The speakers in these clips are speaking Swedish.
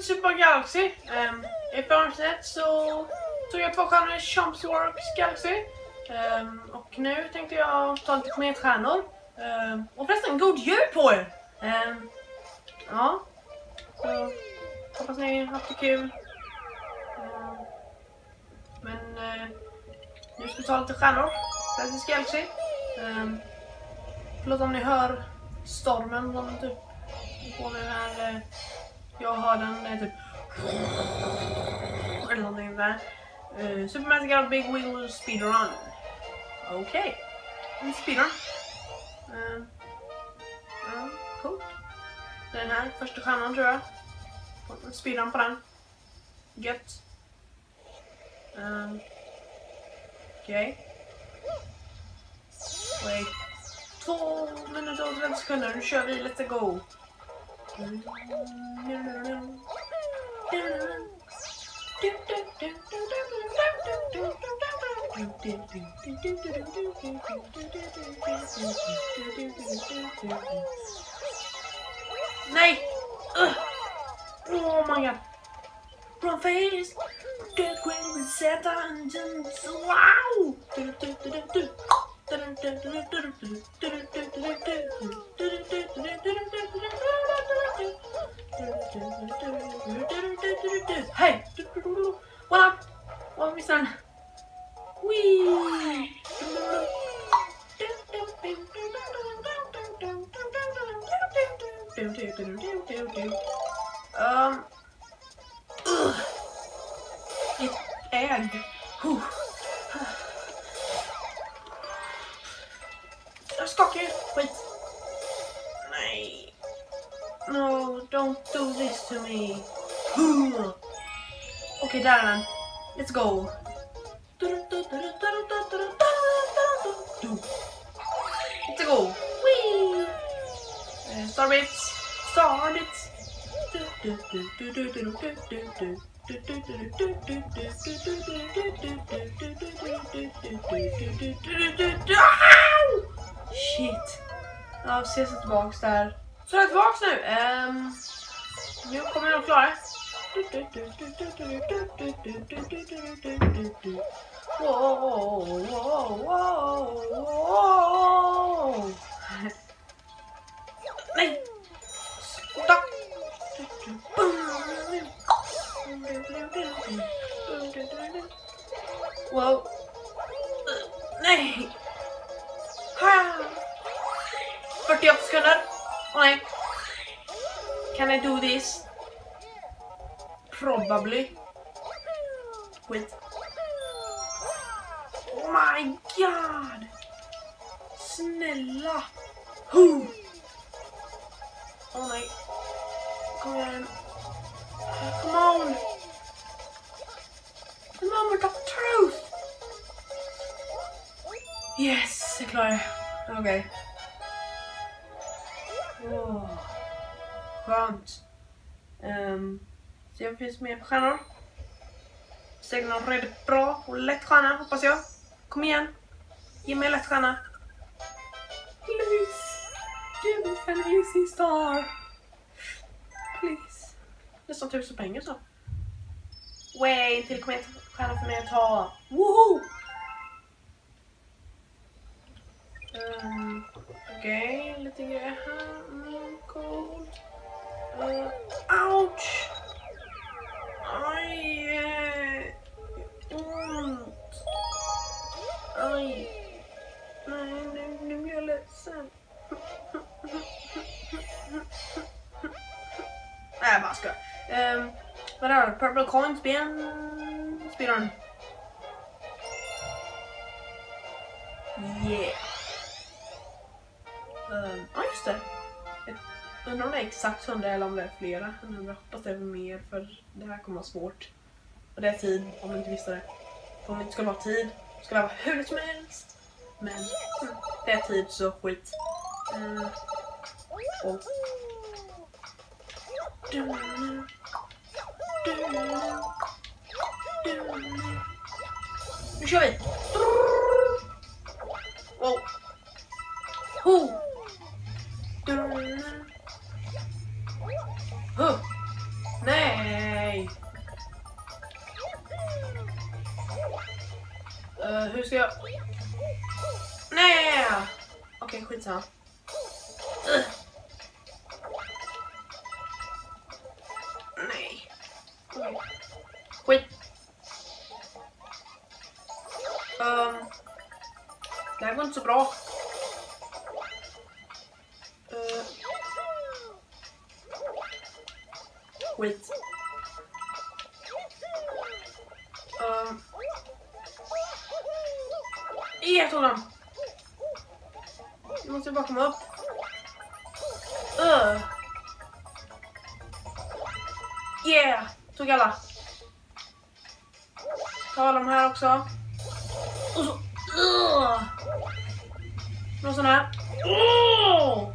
till Super Galaxy. Um, I förhållande så tog jag två stjärnor i Chompsworks Galaxy. Um, och nu tänkte jag ta lite kometstjärnor. Um, ehm, och förresten, god jul på er! Um, ja, så hoppas ni har haft det kul. Um, men uh, nu ska vi ta lite stjärnor. Fantasy Galaxy. Um, förlåt om ni hör stormen som typ på den här. Uh, jag har den uh, typ eller någonting där. Eh, uh, Supermassive Big Wheel Speedrun. Okej. Okay. En speedrun. Uh, uh, coolt. Den här, första stjärnan tror jag. En speedrun på den. Gött. Um, Okej. Okay. Wait. Två minuter och 30 sekunder. Nu kör vi. Let's go. Nej! Uh. Oh my god. Wrong face. Queen will set on Wow! はい。Shit. Ja, ses tillbaks där. Så jag är tillbaks nu. Um, nu kommer jag klara Wow, wow, wow, wow. Wow. Nej! Ah. 48 sekunder. Nej. Can I do this? Probably. Wait. Oh my god! Snälla! Huh. Åh nej. Kom igen. Come on! The moment of truth! Yes, jag klarar det. Okej. Okay. Oh. Skönt. Um, så jag finns med på stjärnor. Seglar rätt bra och lätt stjärna hoppas jag. Kom igen. Ge mig lätt stjärna. Please. Give me an easy star. Please. Nästan tusen pengar så. Way till kometstjärna för mig att ta. Woho! Coins, ben... Spelaren. Yeah. Um, ja, just det. Jag undrar om det är exakt 100 eller om det är flera. Jag hoppas det är mer för det här kommer vara svårt. Och det är tid, om ni inte visste det. För om det inte skulle vara tid, skulle det vara hur som helst. Men mm, det är tid så skit. Uh, och... kör vi! Wow. Ho. Huh. Nej! Uh, hur ska jag... Nej! Okej, okay, skitsamma. Skit. Uh. jag tog dem! Nu måste jag bara komma upp. Uh. Yeah! Tog alla. Ta alla de här också. Och så... Uh. Någon sån här. Oh!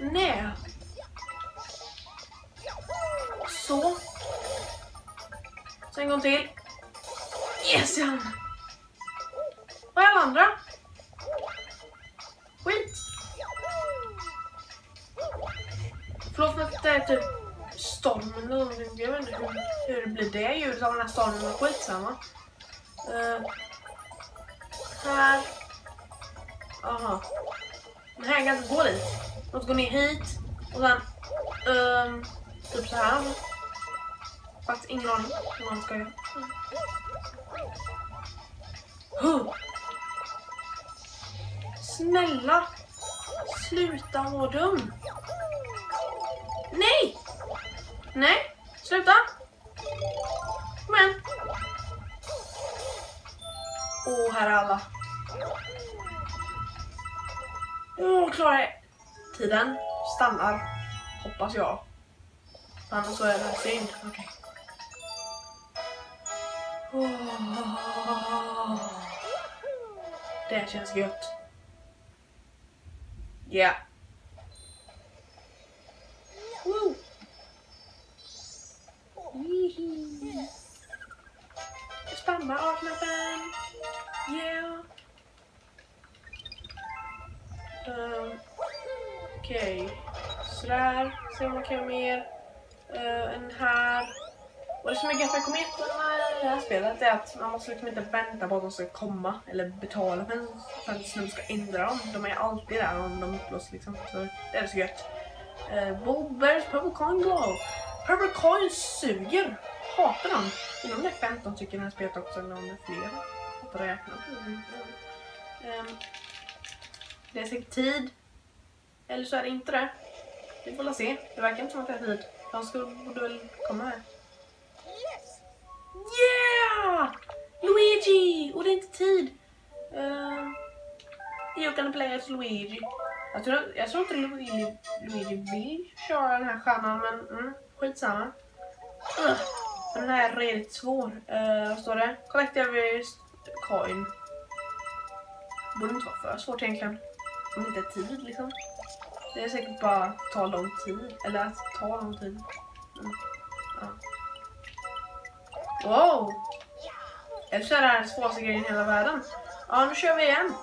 Nej. Så en gång till. Yes, Jan! Var är alla andra? Skit! Förlåt för att det är typ stormen eller någonting. Jag vet inte hur, hur det blir det ljudet av den här stormen, men skitsamma. Uh, eh, här. Aha. Den här kan inte gå dit. Låt gå ner hit och sen um, typ så här. Faktiskt ingen aning vad han ska göra. Huh. Snälla! Sluta vara dum! Nej! Nej, sluta! Kom igen! Åh, här är alla. Åh, klarar tiden. Stannar. Hoppas jag. Annars så är det synd. Okej. Okay. Oh. Det känns gött. Yeah. Um, Okej. Okay. Sådär. Se om man kan mer. Uh, en här. Och det som är gött med kometerna i det här spelet är att man måste liksom inte vänta på att de ska komma eller betala för, för att snubben ska ändra dem. De är alltid där om de upplås liksom. Så det är så gött. Eh, uh, Bobbers Purple Coin Glow. Purple Coin suger. Hatar dem. Undrar om det är 15 stycken i det här spelet också eller om det är fler. Jag räkna. Mm. Um, det är säkert tid. Eller så är det inte det. Vi får se. Det verkar inte som att det är tid. De skulle, borde väl komma här. Yeah! Luigi! Och det är inte tid. Uh, you can play as Luigi. Jag tror, jag tror inte Luigi, Luigi vill köra den här stjärnan men mm, skitsamma. Uh, den här är redigt svår. Uh, vad står det? Collect every coin. Borde inte vara för svårt egentligen. Om det inte är tid liksom. Det är säkert bara ta lång tid. Eller att ta lång tid. Mm. Ja. Wow! Eller så är det här den svåraste grejen i hela världen. Ja, nu kör vi igen.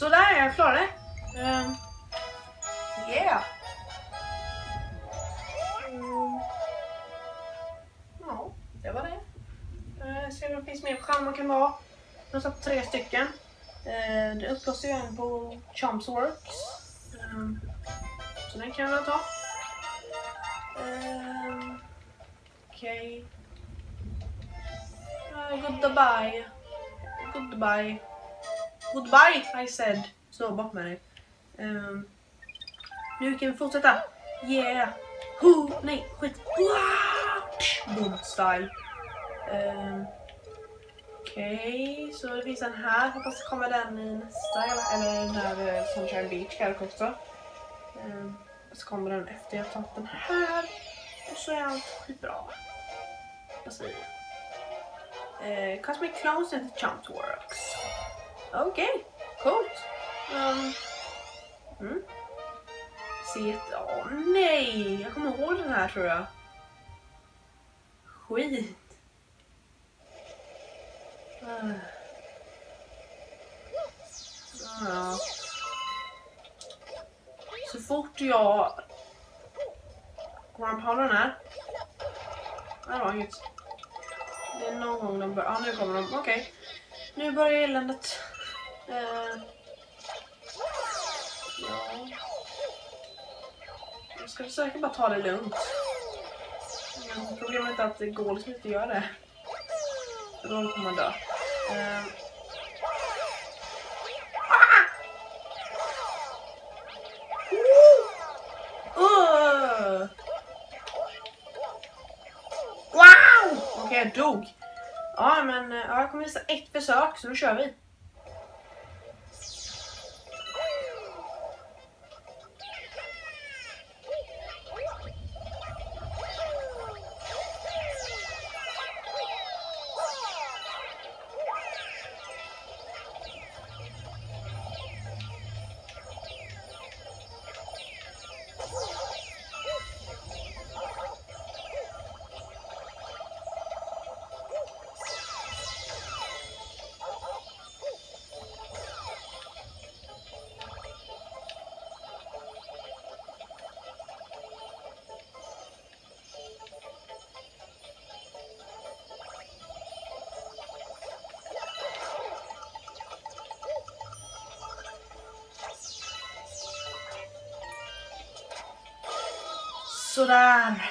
Sådär, jag klarade det. Um, yeah. Um, Ja, det var det. Eh, uh, ser om det finns mer skärmar man kan vara. Jag har satt tre stycken. Uh, det upplåser ju en på Chompsworks. Um, ehm, så den kan jag väl ta. Um, Okej. Okay. Uh, goodbye. Goodbye. Goodbye, I said. Så, bort med dig. Um, nu kan vi fortsätta. Yeah! Ho, nej, skit. Boom style. Um, Okej, okay, så det finns en här. Hoppas det kommer den i nästa, eller när eh, Sunshine Beach kanske också. Um, så kommer den efter jag tagit den här. Och så är allt skitbra. Vad säger jag? Uh, Cosmic Clowns and Chump Works. Okej, okay, coolt. Um, mm. Set, åh oh, nej! Jag kommer ihåg den här tror jag. Skit. Uh. Uh. Så fort jag går på den här. Det var inget. Det är någon gång de börjar. Ja, nu kommer de. Okej. Okay. Nu börjar eländet. Uh. Ja. Jag ska försöka bara ta det lugnt. Men problemet är att det går liksom inte att göra det. För då kommer man dö. Uh. jag dog. Ja, men eh, ja, jag kommer visa ett försök, så nu kör vi. Sådär.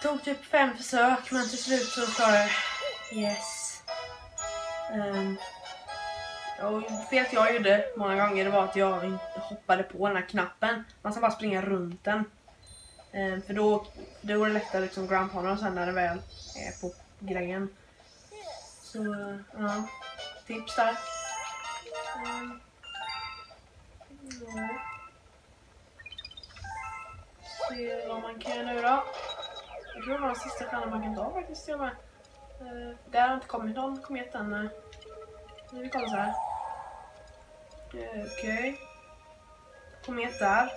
Det tog typ fem försök men till slut så klarade jag Yes. Um, och felet jag gjorde många gånger det var att jag hoppade på den här knappen. Man ska bara springa runt den. Um, för då, då är det lättare liksom ground sen när det väl är på grejen. Så ja, uh, tips där. Um, ja se vad man kan nu då. Jag tror det var den sista stjärnan man kan ta faktiskt till och med. Uh, där har inte kommit någon komet än. Uh, nu vi kollar så här. Uh, Okej. Okay. Komet där.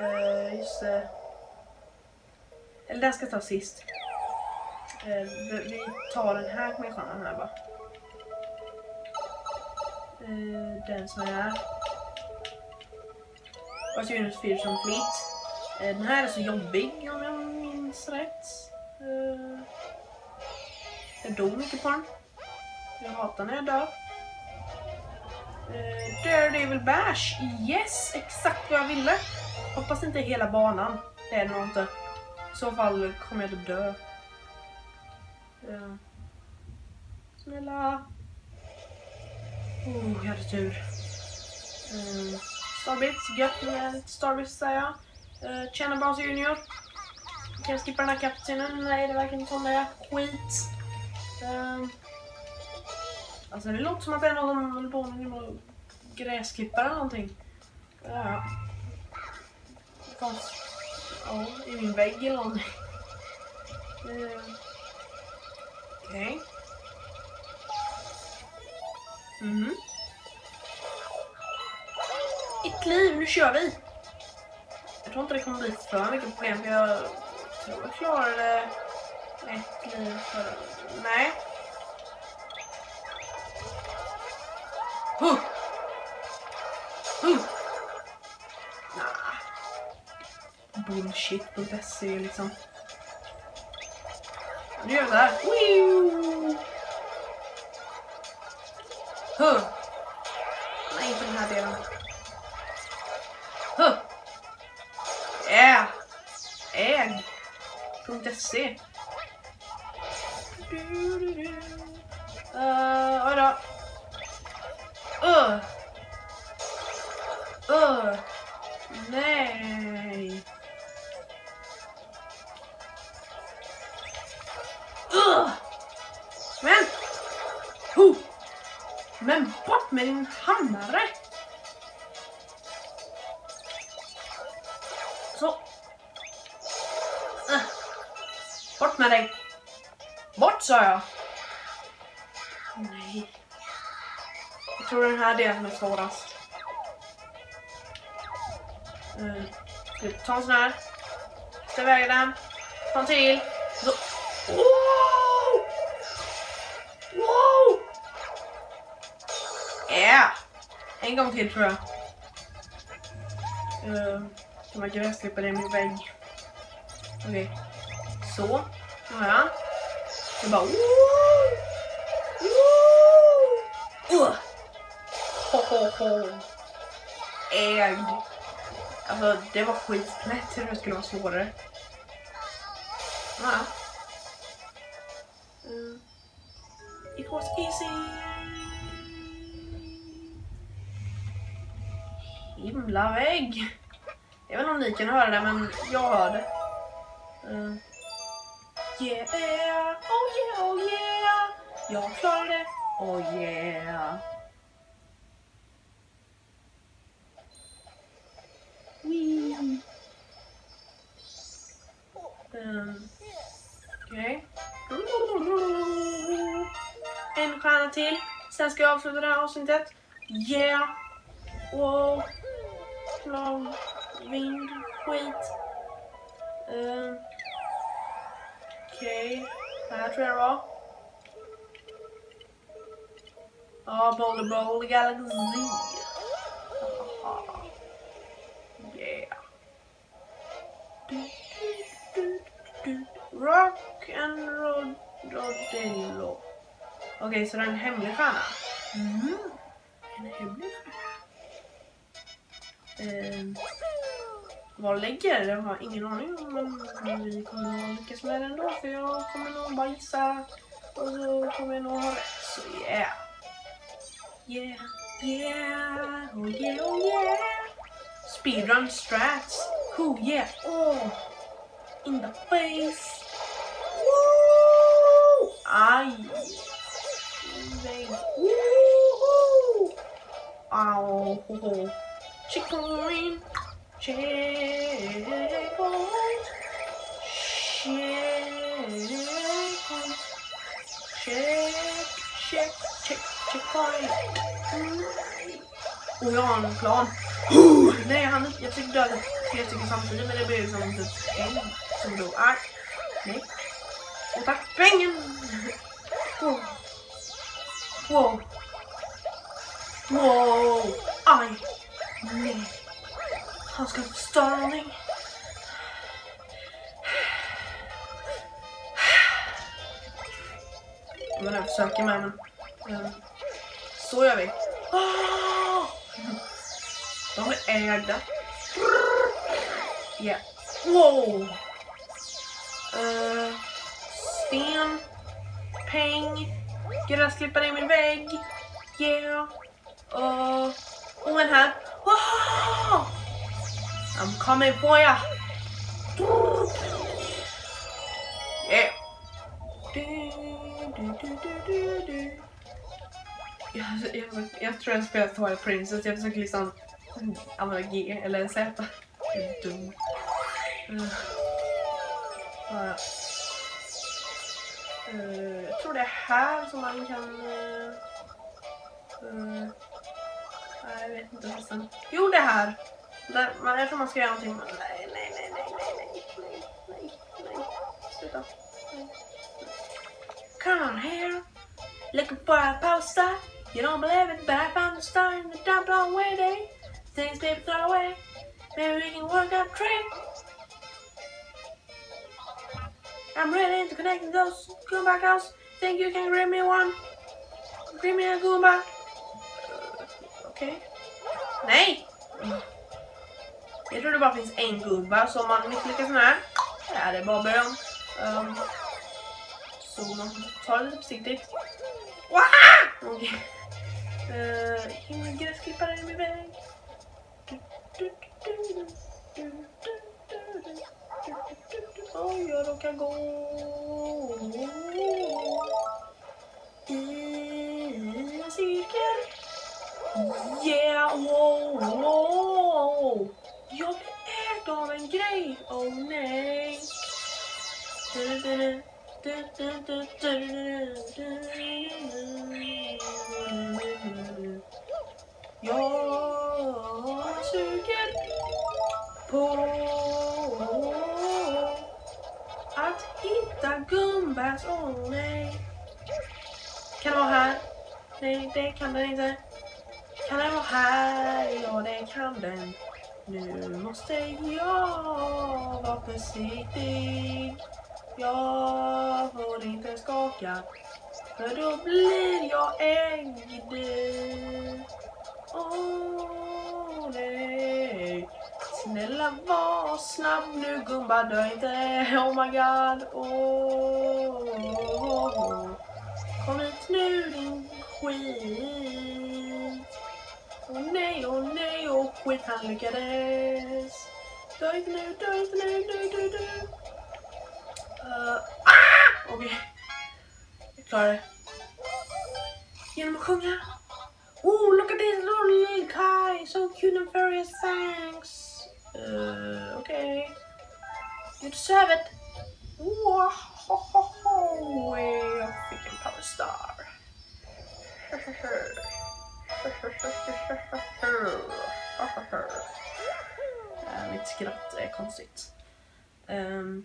Uh, just det. Eller den ska ta sist. Uh, vi tar den här kometstjärnan här bara. Uh, den som är här. Fast Unit Fearsome Fleet. Eh, den här är så jobbig om jag minns rätt. Eh, jag dog mycket på den. Jag hatar när jag dör. Uh, Daredevil Bash. Yes, exakt vad jag ville. Hoppas inte hela banan. Det är det nog inte. I så fall kommer jag att dö. Uh, snälla. Oh, jag hade tur. Uh, Starbits, gött med Starbits säger jag. Uh, Tjena Bowser Junior. Kan jag skippa den här kaptenen? Nej, det verkar inte som det. Skit. Uh, alltså det låter som att det är någon som håller på med gräsklippare eller någonting. Ja. Konst... Ja, i min vägg eller någonting. Uh, Okej. Okay. Mhm. Mm ett liv, nu kör vi! Jag tror inte det kommer bli för mycket problem för jag tror jag klarade ett liv för... Nej. Huh. Huh. Nah. Bullshit.se liksom. Nu gör vi såhär. Huh. Nej, inte den här delen. can just see. Uh, hold up. Ugh. Ugh. Man. Ännu den Mm. delen är svårast. Ta en sån här. Ta iväg den. Ta en till. Så. Wow! Wow! Yeah! En gång till tror jag. Uh, de här gräsklippa det i min vägg? Okej. Okay. Så. Nu har jag. Det bara... Wow! Wow! Uh! Ho, ho, ho. Ägd. Alltså det var skitlätt hur det skulle vara svårare. Ja. Uh, it was easy. Himla vägg. Jag vet inte om ni kan höra det men jag hör det. Uh. Yeah, oh yeah, oh yeah. Jag klarar det. Oh yeah. Um, Okej. Okay. En stjärna till. Sen ska jag avsluta det här avsnittet. Yeah. Wow. Cloud. Vind. Skit. Um. Okej, okay. här tror jag det var. Ja, Boulder Bowl Galaxy. Rock and Rod Rodello. Okej, okay, så det är en hemlig stjärna. Mm. En hemlig stjärna. Um. Vad lägger? Jag har ingen aning om men vi kommer nog lyckas med det ändå för jag kommer nog bara gissa och så kommer jag nog ha rätt. Så yeah. Yeah, yeah, oh yeah, oh yeah. Speedrun strats. Oh yeah, oh. In the face. Woo! Aj. Woohoo! Ow. Chicken. Checkpoint. Checkpoint. Check, check, check, checkpoint. Och jag har en plan. Nej, han, jag försökte döda tre stycken samtidigt men det blev liksom typ en som dog. Aj. Nej. Go back, bring. Whoa. Whoa. Whoa. I need. I was going starving. Jag menar, försöker him out, Um, mm. så gör vi. Oh! De är ägda. Yeah. Whoa. Uh, uh! I'm coming for ya! Yeah! Jag, jag, jag tror jag spelar Twilight Princess, jag försöker liksom använda G eller Z. Jag är dum. Uh, uh, uh, jag tror det er är här som man kan... Eh, eh, uh, nej, vet inte fasen. Jo, det er här! Där, man, jag tror man ska göra någonting. Men nej, nej, nej, nej, nej, nej, nej, nej. Sluta. Nej. Come on here. Looking for a poster. You don't believe it, but I found a star in the dump on Wednesday. Things people throw away. Maybe we can work out tricks. I'm ready to connect those Goomba girls. Think you can grab me one? Grab me a Goomba? Okej. Okay. Nej! Jag tror det bara finns en Goomba, så om man misslyckas med det här, ja, det är bara början. Um, så man får ta det lite försiktigt. Okej. Okay. Uh, ingen gräsklippare i min väg. Oj, jag råkar gå i en cirkel. Yeah, wow, wow. Jag blir ägd av en grej. Oh nej. Du, du, du. Jag suger på Gumbas, åh oh, nej. Kan det vara här? Nej, det kan den inte. Kan den vara här? Ja, det kan den. Nu måste jag vara försiktig. Jag får inte skaka. För då blir jag äggd. Åh oh, nej. Snälla var snabb nu gumba, dö inte. Oh my god. Oh, oh, oh. Kom hit nu din skit. Åh oh, nej, åh oh, nej, åh oh, skit han lyckades. Dö inte nu, dö inte nu, dö, dö, dö. Uh, ah! Okej. Okay. Jag klarar det. Genom att sjunga. Oh, look at this little guy. So cute and furious, thanks. Uh, Okej. Okay. You deserve it. Wow, ho, ho, ho. Jag fick en power star. uh, mitt skratt är konstigt. Um,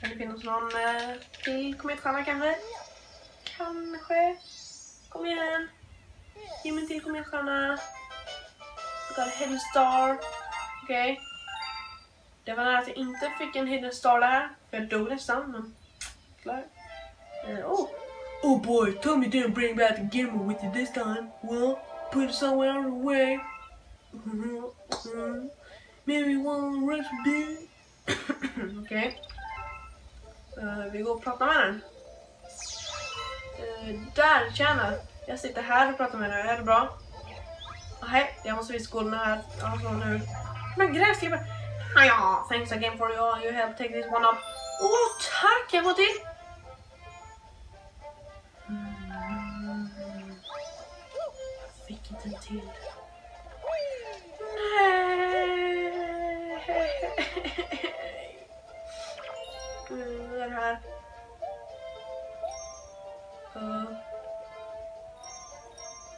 kan det finnas någon uh, till kometstjärna kanske? Kanske. Kom igen. Ge mig en till kometstjärna. got a hidden star. Okej. Okay. Det var nära att jag inte fick en hidden star där. För jag dog nästan. Men klar. Uh, oh. Oh boy, tell me didn't bring back the gamer with you this time. Well, put it somewhere on the way. Maybe one rush bit. Okej. Okay. Uh, vi går och pratar med den. Uh, där, tjena! Jag sitter här och pratar med den. Är det bra? Nej, jag måste visa skolorna här. Alltså nu. Men gräsklippare! Ah, ja, thanks again for your, your help. Take this one up. Oh, tack! Jag. Mm. Till.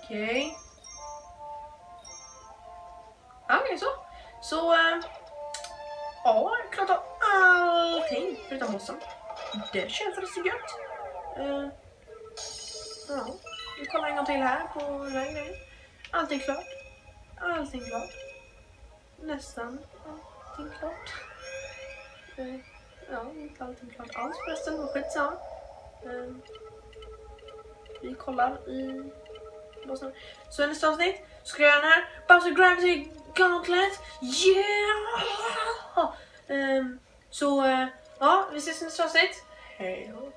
Okej. Okay. Okej, okay, så. Så, uh, ja, jag klarat av allting förutom bossen. Det känns rätt så gött. Uh, ja, vi kollar en gång till här på den här grejen. Allting klart. Allting klart. Nästan allting klart. Uh. Ja, inte allting klart alls förresten, men skitsamma. Uh, vi kollar i bossen. Så i nästa avsnitt ska jag göra den här Bowser Gravity Gauntlet. Yeah! Ehm, så eh, ja, vi ses nästa avsnitt. Hej då.